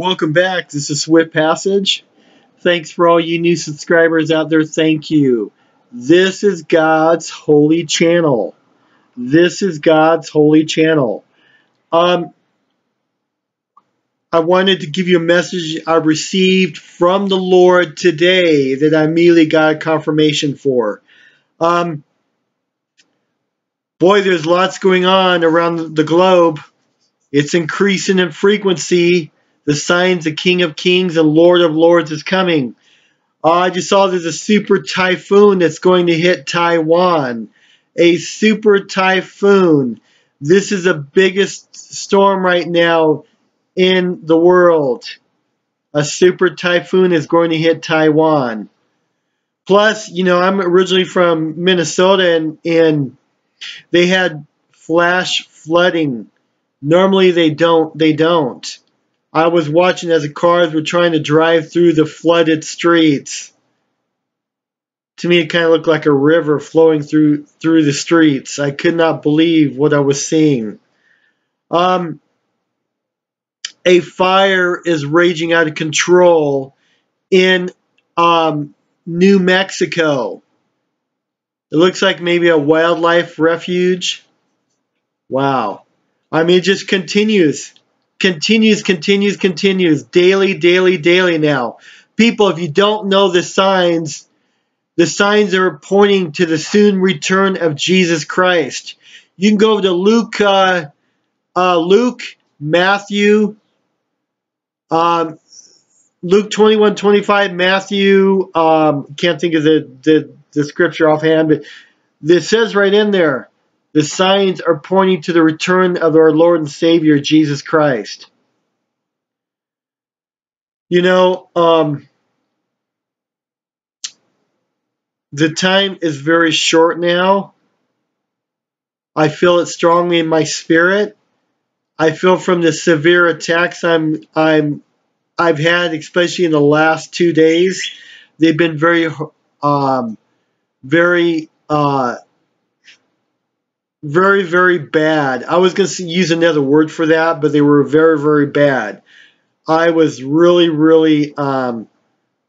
Welcome back. This is Swift Passage. Thanks for all you new subscribers out there. Thank you. This is God's holy channel. This is God's holy channel. Um, I wanted to give you a message I received from the Lord today that I immediately got confirmation for. Um, boy, there's lots going on around the globe. It's increasing in frequency. The signs the King of Kings and Lord of Lords is coming. Uh, I just saw there's a super typhoon that's going to hit Taiwan. A super typhoon. This is the biggest storm right now in the world. A super typhoon is going to hit Taiwan. Plus, you know, I'm originally from Minnesota and, and they had flash flooding. Normally they don't. They don't. I was watching as the cars were trying to drive through the flooded streets. To me, it kind of looked like a river flowing through through the streets. I could not believe what I was seeing. Um, a fire is raging out of control in um, New Mexico. It looks like maybe a wildlife refuge. Wow. I mean, it just continues, continues, continues, continues, daily, daily, daily now. People, if you don't know the signs, the signs are pointing to the soon return of Jesus Christ. You can go to Luke, uh, uh, Luke, Matthew, um, Luke 21, 25, Matthew, um, can't think of the, the, the scripture offhand, but this says right in there, the signs are pointing to the return of our Lord and Savior, Jesus Christ. You know, um, the time is very short now. I feel it strongly in my spirit. I feel from the severe attacks I'm I'm I've had, especially in the last two days, they've been very um, very uh, very very bad. I was going to use another word for that, but they were very very bad. I was really really um,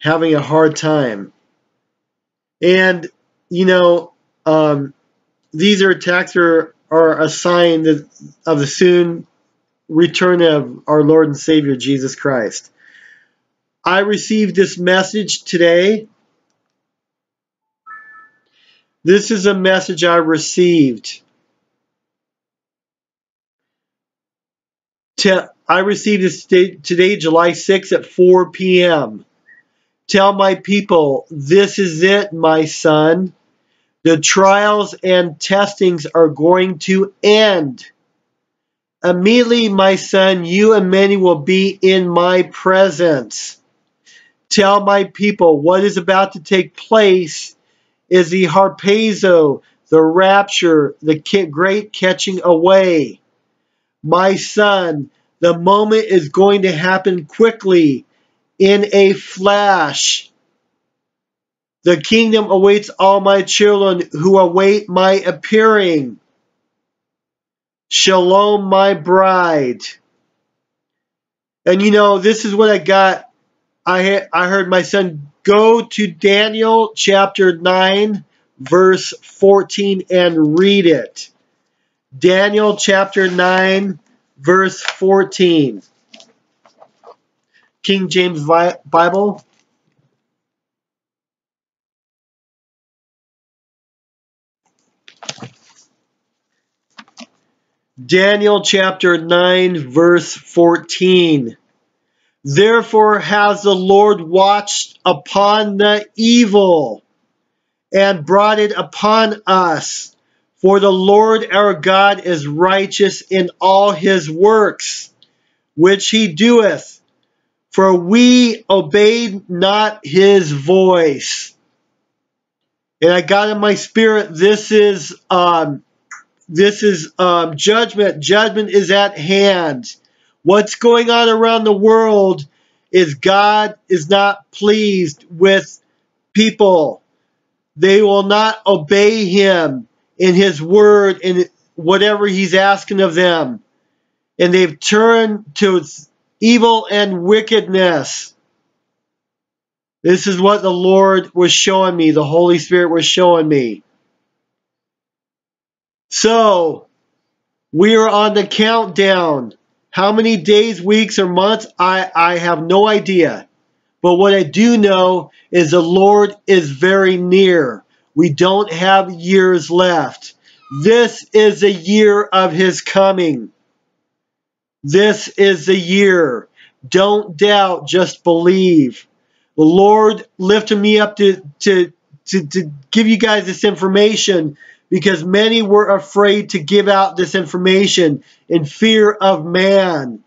having a hard time, and you know um, these are attacks are are a sign of the soon return of our Lord and Savior Jesus Christ. I received this message today. This is a message I received. I received this today, July 6th at 4 p.m. Tell my people, this is it, my son. The trials and testings are going to end. Immediately, my son, you and many will be in my presence. Tell my people what is about to take place is the harpazo, the rapture, the great catching away. My son, the moment is going to happen quickly in a flash. The kingdom awaits all my children who await my appearing. Shalom, my bride. And you know, this is what I got. I I heard my son go to Daniel chapter 9 verse 14 and read it. Daniel chapter 9 verse 14. King James Bible Daniel chapter 9, verse 14. Therefore has the Lord watched upon the evil and brought it upon us. For the Lord our God is righteous in all his works, which he doeth. For we obeyed not his voice. And I got in my spirit, this is um, this is um, judgment. Judgment is at hand. What's going on around the world is God is not pleased with people. They will not obey him in his word and whatever he's asking of them. And they've turned to evil and wickedness. This is what the Lord was showing me, the Holy Spirit was showing me. So, we are on the countdown. How many days, weeks, or months? I, I have no idea. But what I do know is the Lord is very near. We don't have years left. This is the year of his coming. This is the year. Don't doubt, just believe. The Lord lifted me up to, to, to, to give you guys this information because many were afraid to give out this information in fear of man.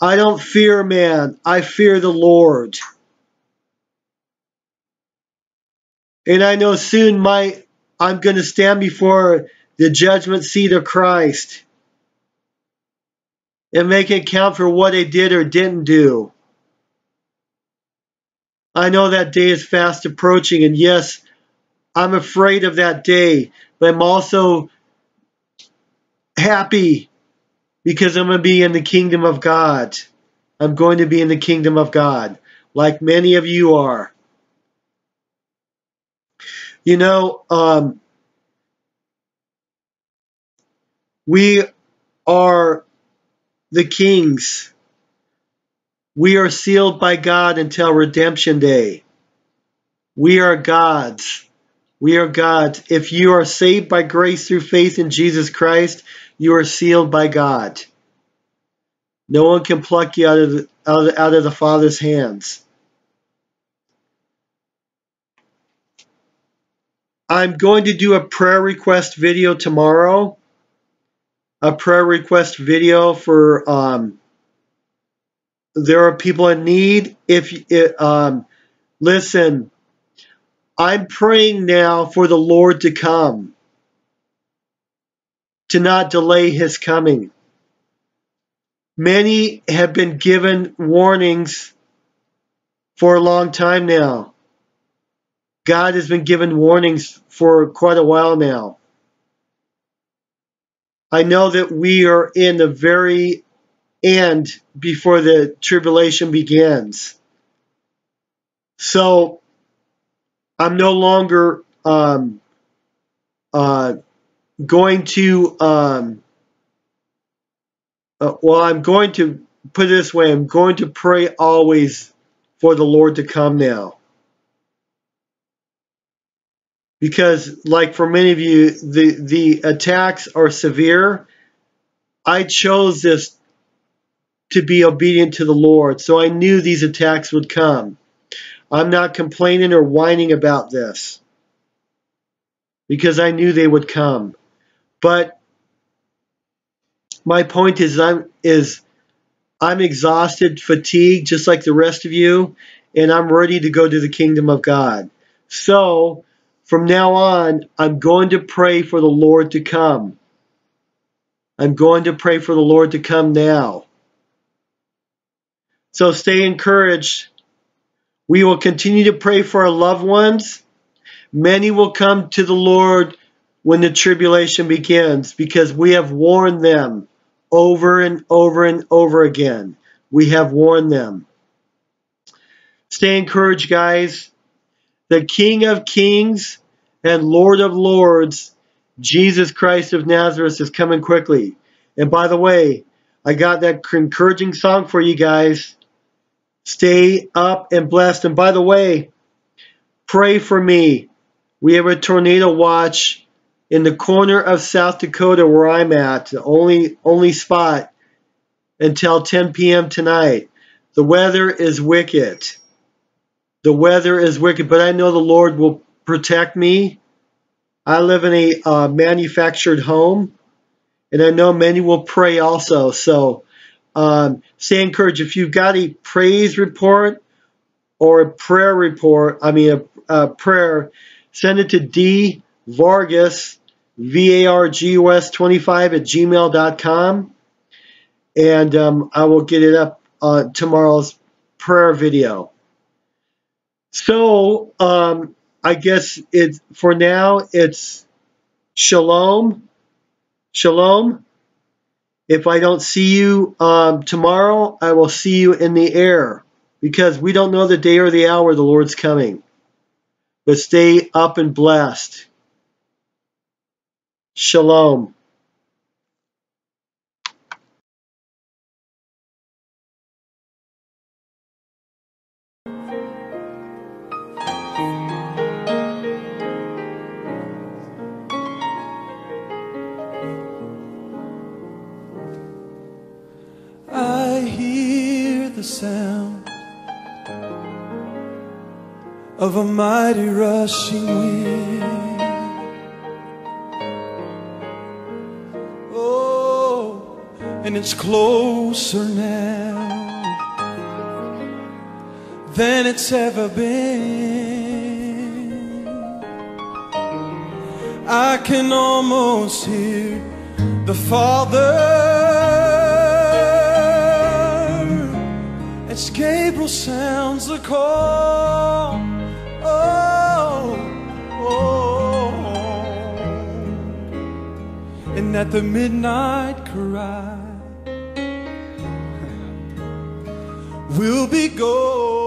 I don't fear man, I fear the Lord. And I know soon my I'm going to stand before the judgment seat of Christ and make it count for what I did or didn't do. I know that day is fast approaching, and yes, I'm afraid of that day, but I'm also happy because I'm going to be in the kingdom of God. I'm going to be in the kingdom of God, like many of you are. You know, um, we are the kings. We are sealed by God until redemption day. We are God's. We are God's. If you are saved by grace through faith in Jesus Christ, you are sealed by God. No one can pluck you out of the, out of, out of the Father's hands. I'm going to do a prayer request video tomorrow. A prayer request video for um, there are people in need. If it, um, listen, I'm praying now for the Lord to come, to not delay His coming. Many have been given warnings for a long time now. God has been given warnings for quite a while now. I know that we are in the very end before the tribulation begins. So I'm no longer um, uh, going to, um, uh, well, I'm going to put it this way I'm going to pray always for the Lord to come now because like for many of you the the attacks are severe. I chose this to be obedient to the lord so i knew these attacks would come. I'm not complaining or whining about this because i knew they would come. But my point is i'm is i'm exhausted fatigued just like the rest of you and i'm ready to go to the kingdom of god. So from now on, I'm going to pray for the Lord to come. I'm going to pray for the Lord to come now. So stay encouraged. We will continue to pray for our loved ones. Many will come to the Lord when the tribulation begins because we have warned them over and over and over again. We have warned them. Stay encouraged, guys the King of Kings and Lord of Lords, Jesus Christ of Nazareth is coming quickly. And by the way, I got that encouraging song for you guys. Stay up and blessed. And by the way, pray for me. We have a tornado watch in the corner of South Dakota where I'm at, the only only spot until 10 p.m. tonight. The weather is wicked. The weather is wicked, but I know the Lord will protect me. I live in a uh, manufactured home, and I know many will pray also. So um, stay encouraged. If you've got a praise report or a prayer report, I mean a, a prayer, send it to D Vargus, V-A-R-G-U-S 25 at gmail.com, and um, I will get it up uh, tomorrow's prayer video. So um, I guess it for now it's shalom, shalom, If I don't see you um, tomorrow, I will see you in the air because we don't know the day or the hour the Lord's coming. But stay up and blessed. Shalom. Of a mighty rushing wind. Oh, and it's closer now than it's ever been. I can almost hear the Father as Gabriel sounds the call. And at the midnight cry, we'll be going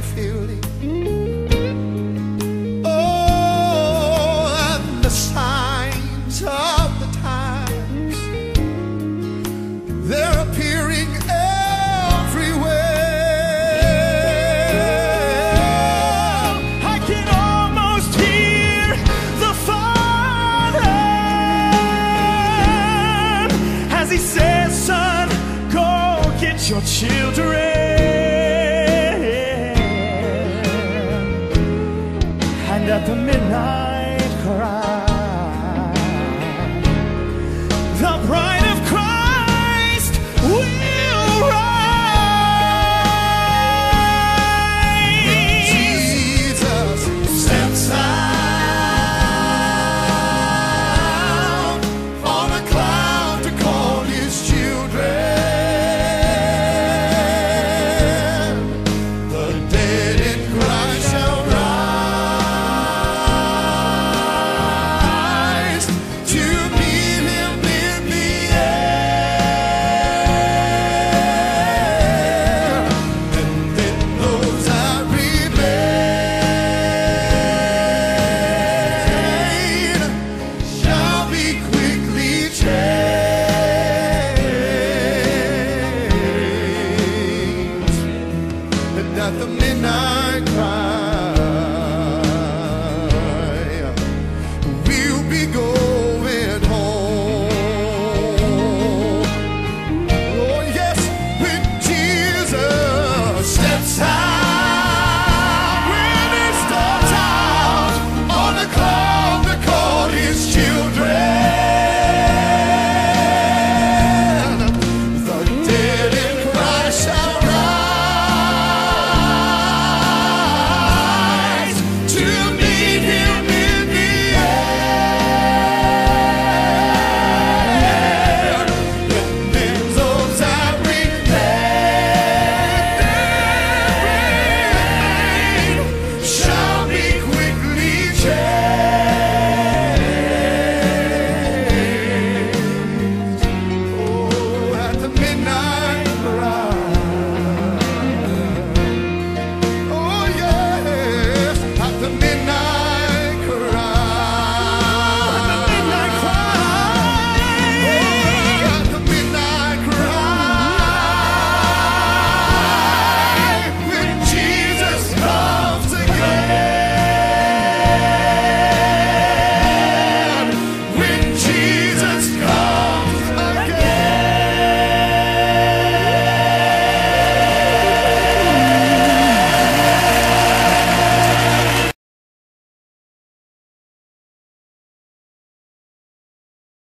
they're fulfilling. Oh, and the signs of the times they're appearing everywhere. I can almost hear the Father as He says, "Son, go get your children." The